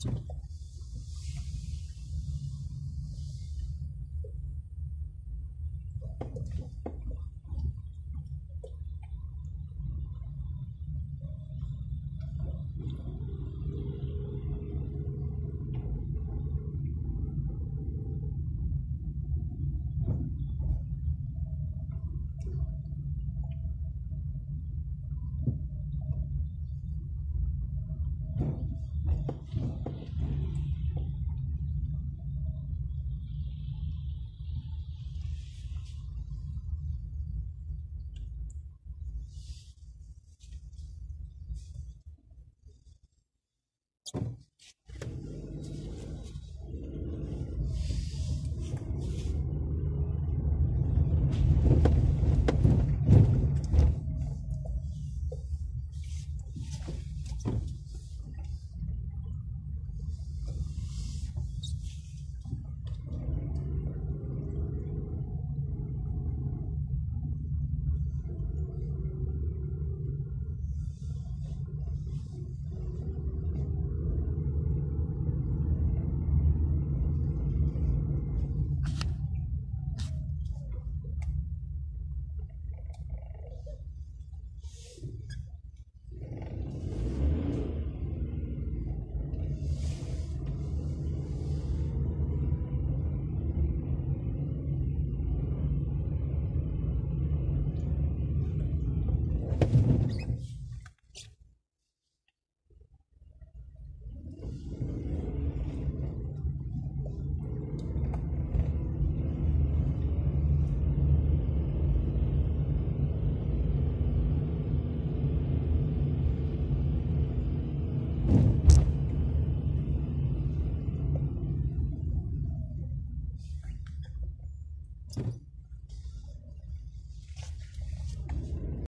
っていうところ。